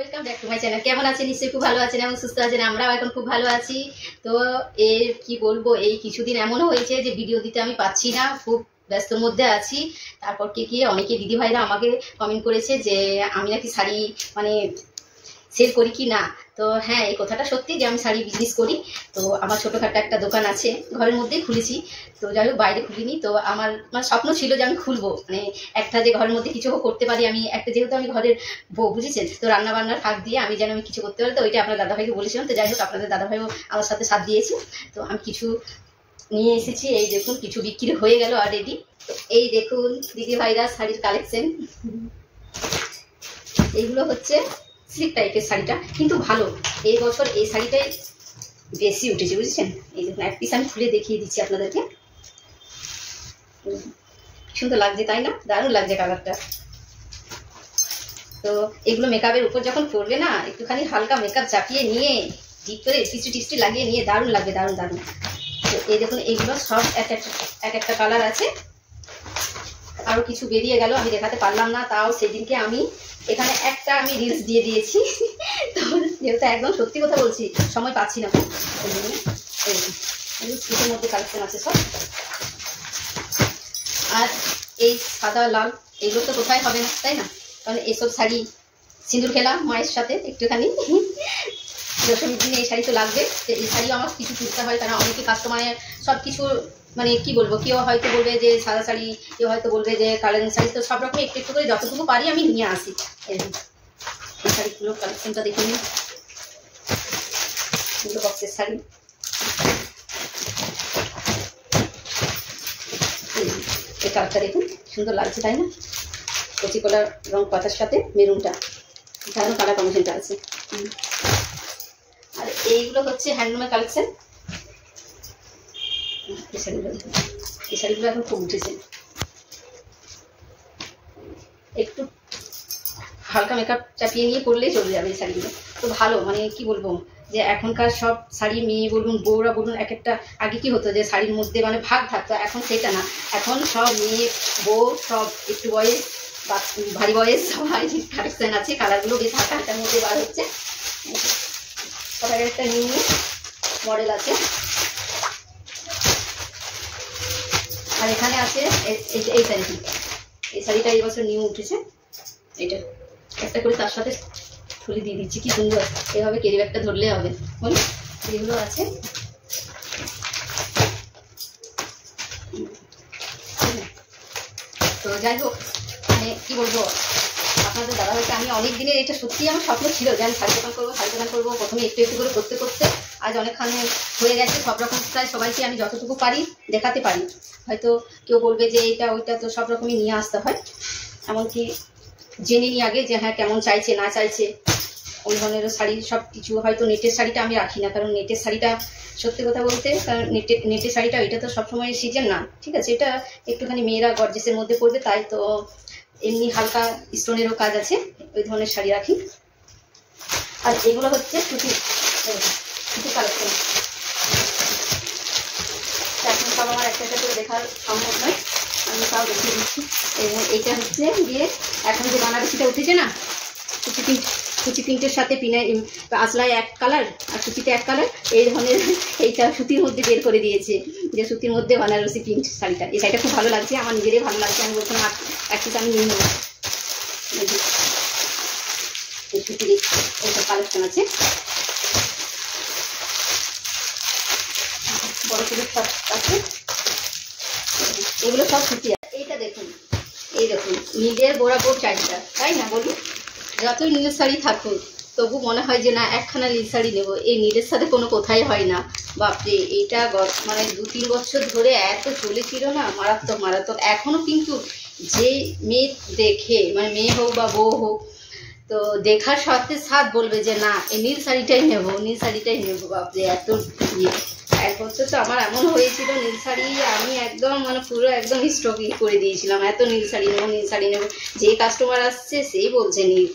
Welcome back to my channel কেমন আছেন? নিশ্চয়ই খুব ভালো আছেন এবং সুস্থ আছেন। আমরাও এখন খুব ভালো আছি। তো এর কি বলব, এই কিছুদিন এমনও হয়েছে যে ভিডিও দিতে আমি পাচ্ছি না। খুব ব্যস্তর মধ্যে আছি। তারপর কি কি, অনেকে দিদিভাইরা আমাকে কমেন্ট করেছে যে আমি নাকি শাড়ি মানে সেল করি কি না? তো হ্যাঁ এই কথাটা সত্যি যে আমি শাড়ি বিজনেস করি। তো আমার ছোটোখাটো একটা দোকান আছে ঘরের মধ্যেই খুলেছি। তো যাই হোক বাইরে খুলিনি। তো আমার মানে স্বপ্ন ছিল যে আমি খুলবো। মানে একটা যে ঘরের মধ্যে কিছু করতে পারি আমি একটা যেহেতু আমি ঘরের বউ বুঝেছেন? তো রান্না বান্নার ফাঁক দিয়ে আমি যেন আমি কিছু করতে পারি। তো ওইটা আপনার দাদাভাইকে বলেছিলাম। তো যাই হোক আপনাদের দাদাভাইও আমার সাথে সাথ দিয়েছে। তো আমি কিছু নিয়ে এসেছি। এই দেখুন কিছু বিক্রি হয়ে গেল অলরেডি এই দেখুন দিদি ভাইরা শাড়ির কালেকশন এইগুলো হচ্ছে সিল্ক টাইপের শাড়িটা, কিন্তু ভালো। এই বছর এই শাড়িটাই বেশি উঠেছে, বুঝেছেন? এই দেখুন, এক পিস আমি খুলে দেখিয়ে দিচ্ছি আপনাদেরকে। সুন্দর লাগছে, তাই না? দারুণ লাগছে কালারটা। তো এগুলো মেকআপের উপর যখন পড়বে না, একটুখানি হালকা মেকআপ চাপিয়ে নিয়ে ডিপ করে টিস্টি টিস্টি লাগিয়ে নিয়ে, দারুণ লাগবে, দারুণ দারুণ। তো এই দেখুন, এগুলো সব এক একটা এক একটা কালার আছে। আরও কিছু বেরিয়ে গেল, আমি দেখাতে পারলাম না, তাও সেদিনকে আমি এখানে একটা আমি রিলস দিয়ে দিয়েছি। তো যেহেতু একদম সত্যি কথা বলছি, সময় পাচ্ছি না। শীতের মধ্যে কালেকশন আছে সব। আর এই সাদা, লাল, এগুলো তো কোথায় হবে না, তাই না? কারণ এইসব শাড়ি সিঁদুর খেলা মায়ের সাথে একটুখানি। দশমীর দিনে এই শাড়ি তো লাগবে এই শাড়িও আমার কিছু কিনতে হয়, কারণ অনেকে কাস্টমারের সব কিছু মানে কি বলব, কেউ হয়তো বলবে যে সাদা শাড়ি, কেউ হয়তো বলবে যে কালারিং শাড়ি, তো সব রকম একটু একটু করে যতটুকু পারি আমি নিয়ে আসি। এই শাড়িগুলো কালেকশনটা দেখে নিই এগুলো বক্সের শাড়ি। এই কালারটা দেখুন, সুন্দর লাগছে, তাই না? কচি কলার রং পাতার সাথে মেরুনটা। দারুণ কালার কম্বিনেশনটা আছে। এইগুলো হচ্ছে হ্যান্ডলুমের কালেকশন এই শাড়িগুলো এখন খুব উঠেছে। একটু হালকা মেকআপ চাপিয়ে নিয়ে পরলেই চলে যাবে এই শাড়িগুলো। তো ভালো মানে কি বলব, যে এখনকার সব শাড়ি মেয়ে বলুন, বউরা বলুন, এক একটা আগে কি হতো যে শাড়ির মধ্যে মানে ভাগ থাকতো এখন সেটা না। এখন সব মেয়ে, বউ, সব একটু বয়স, বা ভারী বয়স সবাই কালেকশন আছে কালারগুলো বেশ হালকা হালকার মধ্যে বার হচ্ছে। সবার একটা নিউ মডেল আছে। আর এখানে আছে এই শাড়িটি। এই শাড়িটা এই বছর নিউ উঠেছে। এটা একটা করে তার সাথে খুলে দিয়ে দিচ্ছি, কি সুন্দর। এভাবে কেরি ব্যাগটা ধরলে হবে। বল এগুলো আছে। তো যাই হোক মানে কি বলব? আপনাদের দাদাভাইকে আমি অনেক দিনের এটা সত্যি আমার স্বপ্ন ছিল, যে আমি শাড়ি দোকান করব, শাড়ি দোকান করব, প্রথমে একটু একটু করে করতে করতে আজ অনেকখানে হয়ে গেছে, সব রকম প্রায় সবাইকে আমি যতটুকু পারি দেখাতে পারি। হয়তো কেউ বলবে যে এইটা ওইটা তো সব রকমই নিয়ে আসতে হয়, এমনকি জেনে নিই আগে যে হ্যাঁ কেমন চাইছে, না চাইছে। ওই ধরনের শাড়ি, সব কিছু, হয়তো নেটের শাড়িটা আমি রাখি না, কারণ নেটের শাড়িটা সত্যি কথা বলতে, কারণ নেটের নেটের শাড়িটা, এটা তো সবসময় সিজন না, ঠিক আছে? এটা একটুখানি মেয়েরা গর্জেসের মধ্যে পড়বে, তাই তো এমনি হালকা স্টোনেরও কাজ আছে, ওই ধরনের শাড়ি রাখি। আর এগুলো হচ্ছে সুতি সুতি কালেকশন এখন সব আমার একটা একটা করে দেখার সম্ভব নয়, আমি তাও দেখিয়ে দিচ্ছি। এবং এইটা হচ্ছে গিয়ে, এখন যে বানারসিটা উঠেছে না কুচি পিঙ্ক কুচি পিঙ্কের সাথে পিনে আসলায় এক কালার আর সুতিতে এক কালার এই ধরনের এইটা সুতির মধ্যে বের করে দিয়েছে, যে সুতির মধ্যে বানারসি পিঙ্ক শাড়িটা। এই শাড়িটা খুব ভালো লাগছে, আমার নিজেরই ভালো লাগছে, আমি বলছিলাম এক পিস আমি নিয়ে নেব। সুতির কালেকশন আছে। বড় সুতির সব আছে। এগুলো সব সুতি এইটা দেখুন, এই দেখুন, নিজের বরাবর চাহিদা তাই না বলুন? যতই নীলের শাড়ি থাকুক, তবু মনে হয় যে না, একখানা নীল শাড়ি নেব। এই নীলের সাথে কোনো কোথায় হয় না। বাপরে, এইটা মানে দু তিন বছর ধরে এত চলেছিল না, মারাত্মক মারাত্মক। এখনও কিন্তু যে মেয়ে দেখে মানে মেয়ে হোক বা বউ হোক, তো দেখার সাথে সাথ বলবে যে, না, এই নীল শাড়িটাই নেব, নীল শাড়িটাই নেব। বাপরে, এত ইয়ে। এক বছর তো আমার এমন হয়েছিল, নীল শাড়ি আমি একদম মানে পুরো একদম স্টক করে দিয়েছিলাম। এত নীল শাড়ি নেব, নীল শাড়ি নেব, যে কাস্টমার আসছে সেই বলছে নীল।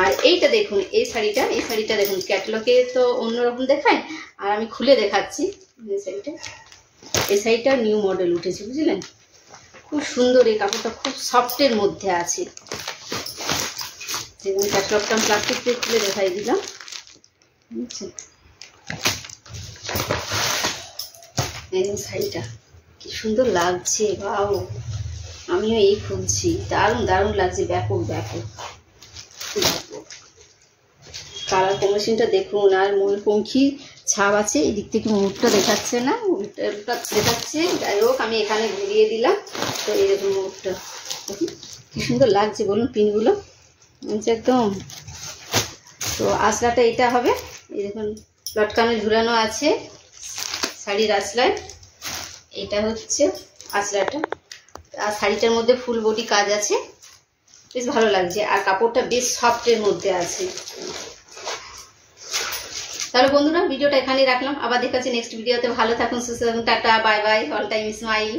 আর এইটা দেখুন, এই শাড়িটা এই শাড়িটা দেখুন ক্যাটলগে তো অন্যরকম দেখায়। আর আমি খুলে দেখাচ্ছি, এই শাড়িটা। এই শাড়িটা নিউ মডেল উঠেছে, বুঝলেন? খুব সুন্দর, এই কাপড়টা খুব সফটের মধ্যে আছে। এবং ক্যাটলগটা প্লাস্টিক দিয়ে খুলে দেখাই দিলাম। বুঝছেন? শাড়িটা, কি সুন্দর লাগছে বাও আমিও এই খুঁজছি। দারুণ দারুণ লাগছে, ব্যাপক ব্যাপক। কালার কম্বিনেশনটা দেখুন, আর ময়ূরপঙ্খী ছাপ আছে এই দিক থেকে মুখটা দেখাচ্ছে না মুখটা দেখাচ্ছে, যাই হোক, আমি এখানে ঘুরিয়ে দিলাম, তো এইরকম মুখটা কি সুন্দর লাগছে, বলুন পিনগুলো। একদম। তো আসলাটা এটা হবে এই দেখুন লটকানো ঝুলানো আছে শাড়ির আসলায় এটা হচ্ছে আসলাটা আর শাড়িটার মধ্যে ফুল বডি কাজ আছে। বেশ ভালো লাগছে। আর কাপড়টা বেশ সফটের মধ্যে আছে। তাহলে বন্ধুরা, ভিডিওটা এখানেই রাখলাম। আবার দেখাচ্ছি নেক্সট ভিডিওতে ভালো থাকুন, সুস্থ থাকুন, tata bye bye all time smile